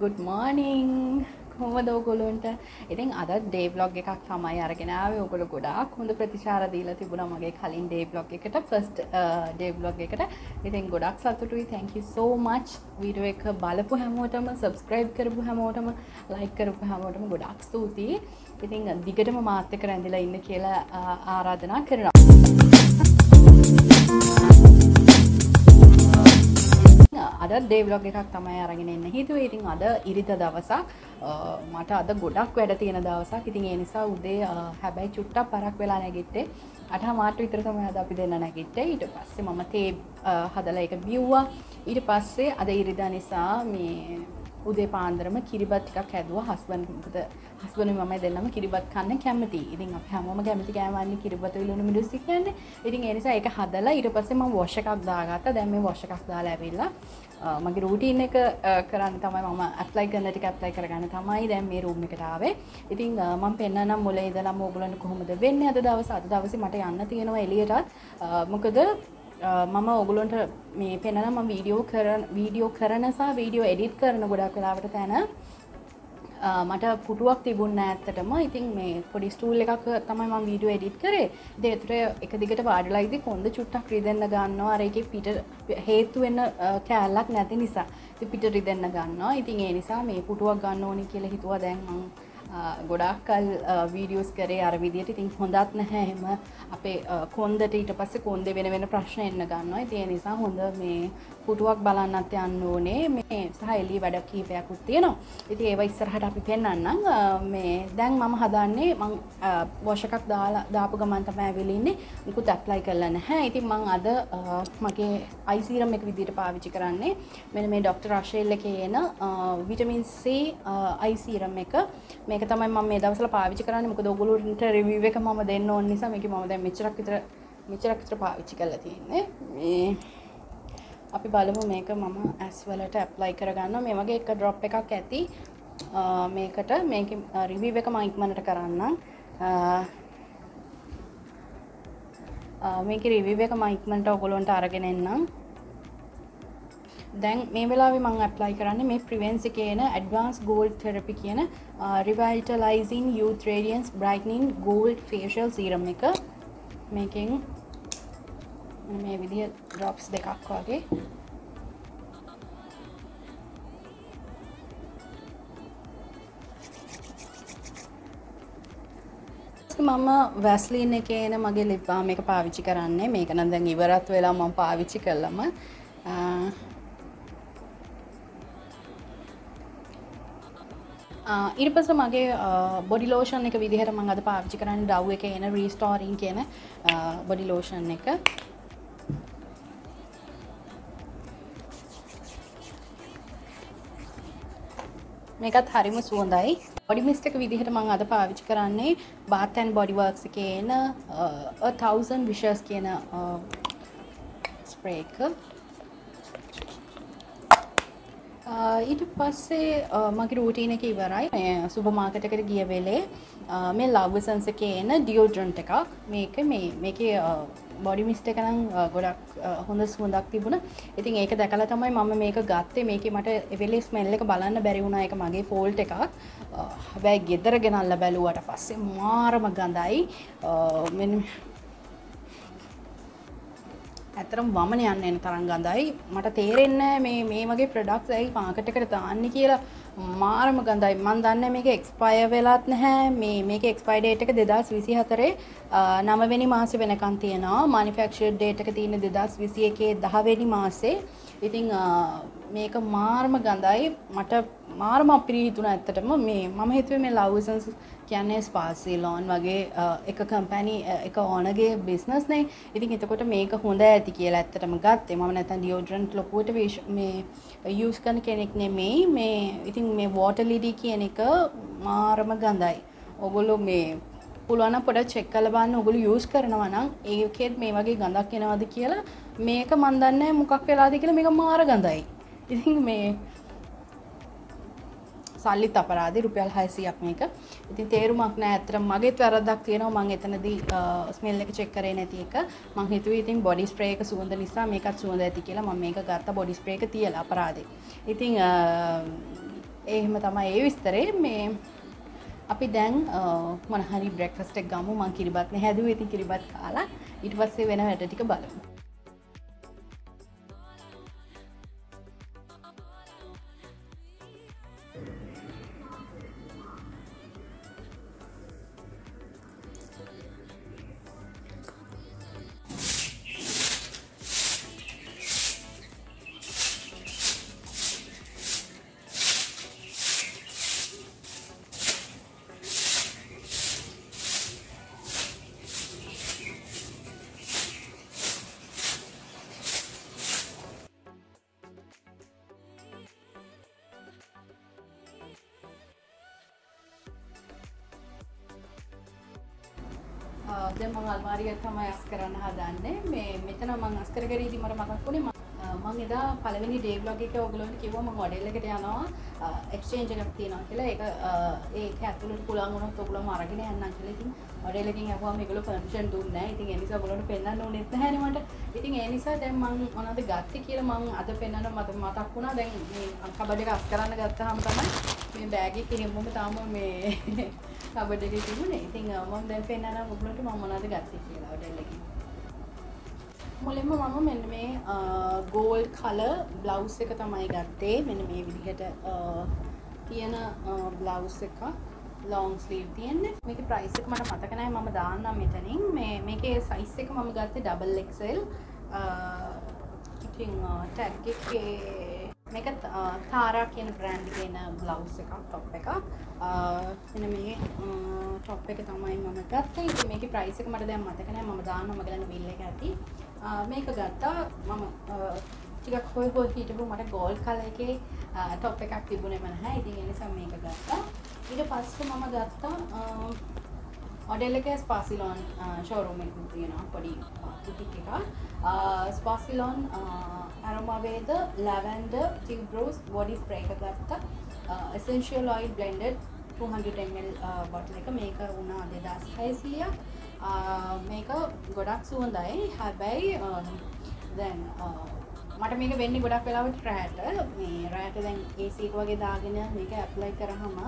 Good මෝනිං කොහොමද ඔයගොල්ලන්ට? ඉතින් අද ඩේ බ්ලොග් එකක් තමයි අරගෙන ආවේ. ඔයගොල්ලෝ ගොඩාක් හොඳ ප්‍රතිචාර දීලා තිබුණා මගේ කලින් ඩේ බ්ලොග් එකට ෆස්ට් ඩේ බ්ලොග් එකට. ඉතින් ගොඩක් සතුටුයි. Thank you so much. Video එක බලපු හැමෝටම subscribe කරපු හැමෝටම like කරපු හැමෝටම ගොඩාක් ස්තුතියි. ඉතින් දිගටම මාත් එක්ක රැඳිලා ඉන්න කියලා uh, ආරාධනා කරනවා. අද ඩේවලොග් එකක් තමයි අරගෙන එන්න හිතුවේ. ඉතින් අද ඉරිත දවසක්. මට අද ගොඩක් වැඩ තියෙන දවසක්. ඉතින් ඒ නිසා උදේ හැබැයි චුට්ටක් පරක් වෙලා නැගිට්ටේ. අට මාට විතර තමයි අද අපි දෙන්න නැගිට්ටේ. ඊට පස්සේ මම තේ හදලා එක බිව්වා. ඊට පස්සේ අද ඉරිදා නිසා මේ උදේ පාන්දරම කිරිබත් ටිකක් හැදුවා. හස්බන්ඩ් මොකද හස්බන්ඩ් මමයි දෙන්නම කිරිබත් කන්න කැමතියි. ඉතින් අපි හැමෝම කැමති කෑමන්නේ කිරිබත් විලුණු මිදුස්සි කියන්නේ. ඉතින් ඒ නිසා ඒක හදලා ඊට පස්සේ මම වොෂ් එකක් දාගත්තා. දැන් මේ වොෂ් එකක් දාලා ඇවිල්ලා මගේ රූටීන් එක කරන්න තමයි මම ඇප්ලයි කරන ටික ඇප්ලයි කරගන්න තමයි දැන් මේ රූම් එකට ආවේ. ඉතින් මම පෙන්නනම් මුල ඉඳලම ඕගොල්ලන්ට කොහොමද වෙන්නේ අද දවසේ අද දවසේ මට යන්න තියෙනවා එළියටත්. මොකද මම ඔගුලොන්ට මේ පෙනනම වීඩියෝ කරන වීඩියෝ කරනසා වීඩියෝ එඩිට් කරන ගොඩක් වෙලාවට තැන මට පුටුවක් තිබුන්න ඇත්තටම. ඉතින් මේ පොඩි ස්ටූල් එකක් තමයි මම වීඩියෝ එඩිට් කරේ. දේතුර එක දිගට වාඩලයිදි කොඳ චුට්ටක් රිදෙන්න ගන්නවා. අර එකේ පිට හේතු වෙන්න කෑල්ලක් නැති නිසා. පිට රිදෙන්න ගන්නවා. ඉතින් ඒ නිසා මේ පුටුවක් ගන්න ඕනි කියලා හිතුවා දැන් මම ගොඩක්කල් වීඩියෝස් කරේ අර විදියට. ඉතින් හොඳත් නැහැ එහෙම. අපේ කොන්දට ඊට පස්සේ කොන්දේ වෙන වෙන ප්‍රශ්න එන්න ගන්නවා. ඉතින් ඒ නිසා හොඳ මේ පුටුවක් බලන්නත් යන්න ඕනේ. මේ සහ එළිය වැඩ කීපයක්ත් තියෙනවා. ඉතින් ඒවා ඉස්සරහට අපි පෙන්වන්නම් මේ දැන් මම හදන්නේ මං වොෂ් එකක් දාලා දාපු ගමන් තමයි ඇවිල්ලා ඉන්නේ. මුකුත් ඇප්ලයි කරලා නැහැ. ඉතින් මං අද මගේ අයි සීරම් එක විදියට පාවිච්චි කරන්නේ. මෙන්න මේ ඩොක්ටර් රෂෙල් එකේ එන විටමින් C අයි සීරම් එක. මේ මේක තමයි මම මේ දවස්වල පාවිච්චි කරන්නේ. මොකද ඔයගොල්ලන්ට රිවිව් එක මම දෙන්න ඕන නිසා මේක මම දැන් මෙච්චරක් විතර මෙච්චරක් විතර පාවිච්චි කරලා තියෙන්නේ. මේ අපි බලමු මේක මම ඇස් වලට ඇප්ලයි කරගන්නවා. මේ වගේ එක ඩ්‍රොප් එකක් ඇති. මේකට මේක රිවිව් එක මම ඉක්මනට කරන්නම්. මේක රිවිව් එක මම ඉක්මනට ඔයගොල්ලන්ට අරගෙන එන්නම්. දැන් මේ වෙලාවේ මම ඇප්ලයි කරන්නේ මේ ප්‍රිවෙන්සි කියන ඇඩ්වාන්ස් ගෝල්ඩ් තෙරපි කියන රිවයිටලයිසින් youth radiance brightening gold facial serum එක. මේකෙන් මේ විදිහ ඩ්‍රොප්ස් දෙකක් වගේ. මම වැස්ලීන් එකේන මගේ ලිප්බාම් එක පාවිච්චි කරන්නේ. මේක නම් දැන් ඉවරත් වෙලා මම පාවිච්චි කළම. ඊට පස මගේ බොඩි ලෝෂන් එක විදිහට මං අද පාවිච්චි කරන්න ඩව් එක එන රීස්ටෝරින් කියන බොඩි ලෝෂන් එක. මේකත් හරිම සුවඳයි. බොඩි මිස්ට එක විදිහට මං අද පාවිච්චි කරන්නේ බාතැන් බොඩි වර්ක්ස් කියන 1000 විශස් කියන ස්ප්‍රේක ඊට පස්සේ මගේ රූටීන එක ඉවරයි. සුබ මාකටකට ගිය වෙලේ මේ ලව්වසන්ස කියන ඩියෝඩ්‍රන්ට එකක්. මේක මේ මේක බොඩි මිස්ට එකනම් ගොඩක් හොඳ සුවඳක් තිබුණ. ඉතින් ඒක දැකලා තමයි මම මේක ගත්තේ. මේක මට එවෙලේ ස්මෙල්ල එක බලන්න බැරි වුණා. එක මගේ ෆෝල්ට් එකක්. හැබැයි ගෙදර ගෙනල්ල බැලුවට පස්සේ මාරම ගඳයි. මෙන්න ඇතරම් වමන යන්න එන තරම් ගඳයි. මට තේරෙන්න මේ මේ වගේ ප්‍රඩක්ස් ඇයි පාකටකට දාන්න කියලා. මාරම ගඳයි. මන් දන්න මේක එක්ස්පය වෙලාත් නැහැ. මේ මේක එක්ස්පයිඩේට් එක දෙදස් විසි හතරේ නමවෙනි මාස වෙනකන් තියෙනවා. මනිෆක්ෂර් ඩේට් එක තියෙන දෙදස් විසි එකේ දහවෙනි මාසේ. ඉතිං මේක මාර්ම ගඳයි. මට මාර්ම අපිරි හිතුන ඇත්තටම මේ මම හිතුවේ මේ ලවසන්ස් කියන්නේ ස්පාසි ලෝන් වගේ එක කම්පැනි එක ඕනගේ බිස්නස්නේ ඉතින් එතකොට මේක හොඳ ඇති කියලා ඇත්තටම ගත්තේ. මම නැතන් ඩියෝඩරන්ට් ලොකුවට මේ යස් කන කෙනෙක් නෙමෙයි. මේ ඉතින් මේ වෝට ලිඩි කියන එක මාරම ගඳයි. ඔගොලු මේ පුළුවන් පොඩ චෙක් කළ බලන්න. ඔගොල්ලෝ යූස් කරනවා නම් ඒකෙත් මේ වගේ ගඳක් එනවද කියලා මේක මන් දන්නේ මොකක් වෙලාද කියලා මේක මාර ගඳයි. ඉතින් මේ සල්ලිත් අපරාධි රුපියල් 600ක් මේක. ඉතින් තේරුමක් නෑ ඇත්තට මගේත් වැරද්දක් තියෙනවා මම එතනදී ස්මෙල් එක චෙක් කරේ නැති එක. මං හිතුවේ ඉතින් බොඩි ස්ප්‍රේ එක සුවඳ නිසා මේකත් සුවඳ ඇති කියලා මම මේක ගත්තා බොඩි ස්ප්‍රේ එක තියලා අපරාධේ. ඉතින් එහෙම තමයි ඒ විස්තරේ මේ අපි දැන් මනහරි බ්‍රෙක්ෆස්ටක් ගමු මං කිරිබත්න හැදුව ඉති කිරිබත් කාලා ඉට පස්සේ වෙන වැට ටික බලමු දැන් මම අල්මාරිය තමයි අස් කරන්න හදන්නේ. මේ මෙතන මම අස් කර කර ඉදි මට මතක් වුණේ මම එදා පළවෙනි ඩේ බ්ලොග් එක ඔයගොල්ලන්ට කිව්වා මම මොඩල් එකට යනවා එක්ස්චේන්ජ් එකක් තියෙනවා කියලා. ඒක ඒක ඇතුළට පුළුවන් වුණොත් ඔයගොල්ලෝම අරගෙන යන්නම් කියලා. ඉතින් මොඩල් එකකින් අහුවම මේගොල්ලෝ පර්මිෂන් දුන්නේ නැහැ. ඉතින් ඒ නිසා ඔයගොල්ලන්ට පෙන්වන්න ඕනෙත් නැහැනේ මට. ඉතින් ඒ නිසා දැන් මම මොනවද ගත්තේ කියලා මම අද පෙන්වන්න මට මතක් වුණා. දැන් මේ කබඩ් එක අස් කරන්න ගත්තාම තමයි මේ බෑග් එකේ හැමෝම තාම මේ කබඩ් එකේ තිබුණේ. ඉතින් මම දැන් පෙන්නනවා ඔයගොල්ලන්ට මම මොනවද ගත්තේ කියලා ඔඩෙල් එකේ. මුලින්ම මම මෙන්න මේ ගෝල්ඩ් කලර් බ්ලවුස් එක තමයි ගත්තේ. මෙන්න මේ විදිහට තියෙන බ්ලවුස් එකක්. ලොං ස්ලීව් තියෙන්නේ. මේකේ ප්‍රයිස් එක මට මතක නැහැ. මම දාන්නම් මෙතනින්. මේ මේකේ සයිස් එක මම ගත්තේ double XL. ඉතින් ටැග් එකේ මේක තාරා කියන බ්‍රෑන්ඩ් කියන බ්ලවුස් එකක් টොප් එකක් එන මේ টොප් එක තමයි මම ගත්තේ ඉතින් මේකේ ප්‍රයිස් එක මට දැන් මතක නැහැ මම දාන්නම් මගලන්න බිල් එක ඇති මේක ගත්තා. මම ටිකක් හොය හොය හිටපු මට ගෝල්ඩ් කලර් එකේ টොප් එකක් තිබුණේම නැහැ. ඉතින් ඒ නිසා මේක ගත්තා. ඊට පස්සේ මම ගත්තා මොඩෙල් එක ස්පාසිලොන් ෂෝරූම් එකකුත් තියෙනවා. පොඩි ටික් එකක්. ස්පාසිලොන් අරමවේද ලැවන්ඩ ටිව්බරෝස් බොඩි ස්ප්‍රේ එක ගත්තා. එසෙන්ශියල් ඔයිල් බ්ලෙන්ඩඩ් 200ml බොටල් එක. මේක වුණා දෙදස් හයසීය මේක ගොඩක් සුවඳයි. හැබැයි දැන් මට මේක වෙන්නේ ගොඩක් වෙලාවට රෑට. මේ රෑට දැන් ඒසීක වගේ දාගෙන මේක ඇප්ලයි කරහම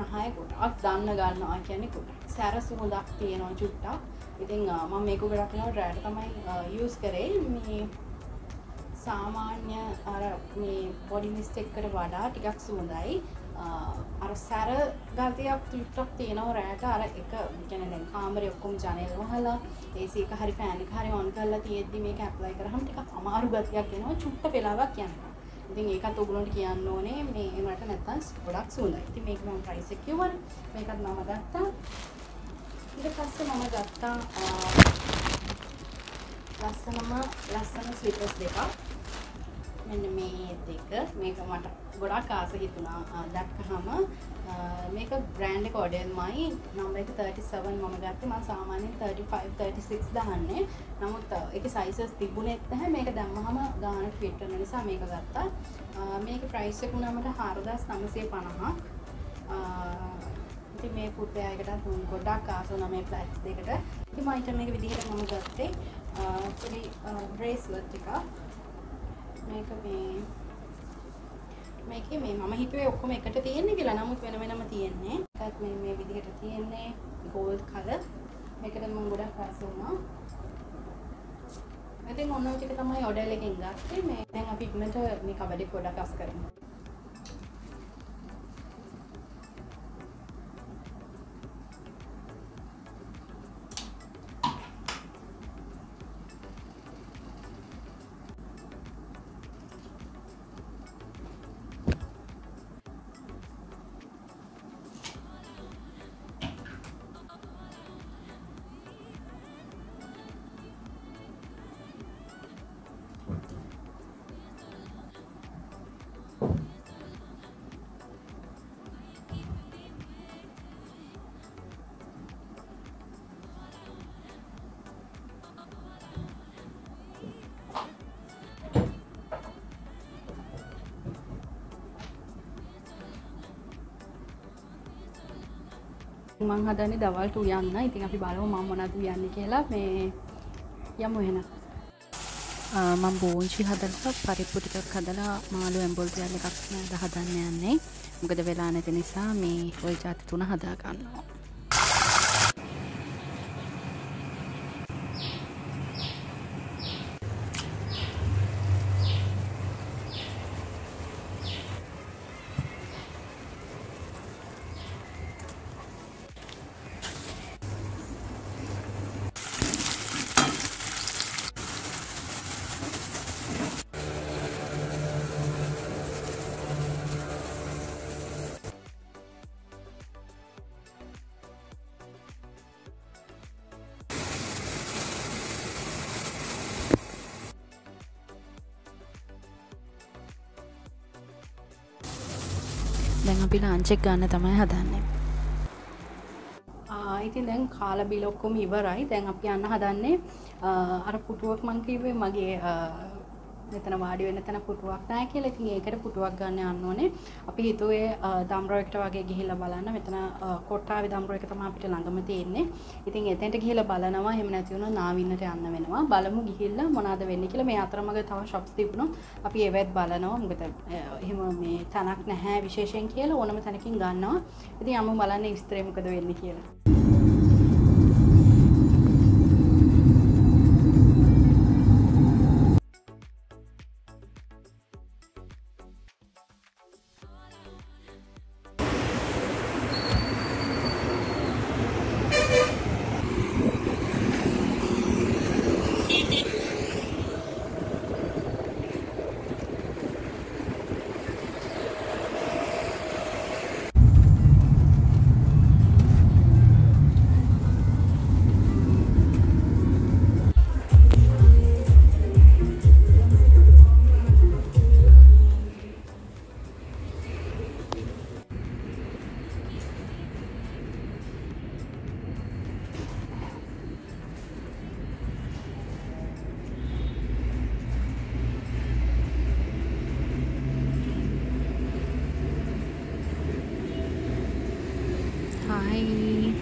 නහය ගොඩක් දන්න ගන්නවා. කියන්නේ ගොඩක් සැර සුහුදක් තියෙනවා චුට්ටක්. ඉතින් මම මේක ගොඩක් නෝ රෑට තමයි යස් කරේ. මේ සාමාන්‍ය අර මේ පොඩි මිස්ටෙක්කට වඩා ටිකක් සුහඳයි අර සැර ගතියක් තුට්ටක් තියෙනවා රෑට අර එක ගැන දැන් කාමරේ ඔක්කොම ජනෙල් වහලා ඒසි එක හරි ෆෑන් එක හරි ඔන් කරලා තියෙද්දි මේක ඇප්ලයි කරාම ටිකක් අමාරු ගතියක් එනවා චුට්ට වෙලාවක් යනවා ඉතින් ඒකත් ඔයගොල්ලන්ට කියන්න ඕනේ මේ මට නැත්තම් ගොඩක් සුවඳයි. ඉතින් මේක මම ප්‍රයිස් එක කිව්වනේ. මේකත් මම ගත්තා. ඊට පස්සේ මම ගත්තා ලස්සනම ලස්සන ස්ලිපර්ස් දෙකක්. මෙන්න මේ දෙක මේක මට ගොඩක් ආස හිතුණා. දැක්කහම මේක බ්‍රෑන්ඩ් එක ඔඩෙල්මයි නම්බර් එක 37 මම ගත්තේ. මම සාමාන්‍යයෙන් 35 36 දාන්නේ නමුත් ඒකේ සයිසස් තිබුණෙත් නැහැ. මේක දැම්මහම ගානට ෆිට වෙන නිසා මේක ගත්තා. මේකේ ප්‍රයිස් එක වුණා මට 4950ක් ඉතින් මේ ෆුඩ් වෙයාර් එකටත් ගොඩක් ආස වුණා මේ ෆ්ලැක්ස් දෙකට. ඉතින් මම හිතන්නේ මේක විදිහට මම ගත්තේ පොඩි බ්‍රේස්ලට් එකක්. මේක මේ මේකේ මේ මම හිතුවේ ඔක්කොම එකට තියෙන්නේ කියලා නමුත් වෙන වෙනම තියෙන්නේ. ඒකත් මේ මේ විදිහට තියෙන්නේ gold color. මේකට මම ගොඩක් ආස වුණා. ඉතින් ඔන්න ඔය ටික තමයි ඔඩර් එකෙන් ගත්තේ. මේ දැන් අපි ඉක්මනට මේ කබඩේ ගොඩක් අස් කරමු. මං හදන්න දවල්ට යන්න ඉතින් අපි බලව මං මොනද යන්න කියලා. මේ යම් ඔහෙන මං බෝංචි හදලක් පරිප්පු ටිකක් හදලා මාළු ඇම්බෝල්ටයල් එකක් හදන්න යන්නේ. මොකද වෙලා නැති නිසා මේ ඔය ජාති තුන හදාගන්නවා අපි ලාංචෙක් ගන්න තමයි හදන්නේ. ඉතින් දැන් කාල බිලොක්කොම ඉවරයි. දැන් අපි යන්න හදන්නේ අර පුටුවක් මං කිව්වේ මගේ මෙතන වාඩි වෙන්න තැන පුටුවක් නැහැ කියලා. ඉතින් ඒකට පුටුවක් ගන්න යන්න ඕනේ. අපි හිතුවේ දම්රෝයකට වගේ ගිහිල්ලා බලන්න. මෙතන කොට්ටාවේ දම්රෝයක තමයි අපිට ළඟම තියෙන්නේ. ඉතින් එතෙන්ට ගිහිල්ලා බලනවා. එහෙම නැති වුණොත් නාවින්නට යන්න වෙනවා. බලමු ගිහිල්ලා මොනවද වෙන්නේ කියලා. මේ අතරමඟ තව shops තිබුණොත් අපි ඒවත් බලනවා. මොකද එහෙම මේ තැනක් නැහැ විශේෂයෙන් කියලා ඕනම තැනකින් ගන්නවා. ඉතින් යමු බලන්න විස්තරේ මොකද වෙන්නේ කියලා. හයි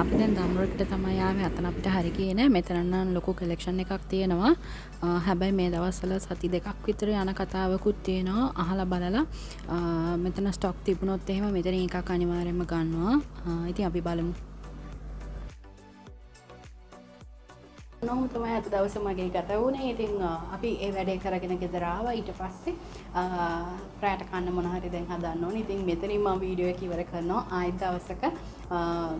අපි දැන් දම්රකට තමයි ආවේ. අතන අපිට හරි ගියේ නෑ. මෙතන නම් ලොකු කලෙක්ෂන් එකක් තියෙනවා. හැබැයි මේ දවස්වල සති දෙකක් විතර යන කතාවකුත් තියෙනවා. අහලා බලලා. මෙතන ස්ටොක් තිබුණොත් එහෙම මෙතන එකක් අනිවාර්යයෙන්ම ගන්නවා. ඉතින් අපි බලමු. නොහු තමයි අත දවස මගේ ගත වුණේ ඉතින් අපි ඒ වැඩේ කරගෙන ගෙදරාව ඊට පස්සේ ප්‍රෑට කන්න මොනහරි දැන් හදන්න ඕනේ ඉතින් මෙතනින් මම වීඩියෝ එක ඉවර කරනවා ආයෙත් දවසක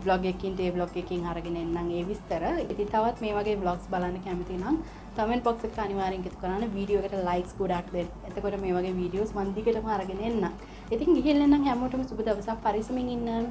බ්ලොග් එකකින් ටේ බ්ලොග් එකකින් අරගෙන එන්නම් ඒ විස්තර ඉතින් තවත් මේ වගේ බ්ලොග්ස් බලන්න කැමති නම් කමෙන්ට් බොක්ස් එකට අනිවාර්යෙන් එකතු කරන්න වීඩියෝ එකට ලයික්ස් ගොඩක් දෙන්න. එතකොට මේ වගේ වීඩියෝස් මන් දිගටම අරගෙන එන්න. ඉතින් ගිහින් එන්නම් හැමෝටම සුබ දවසක් පරිස්සමින් ඉන්න.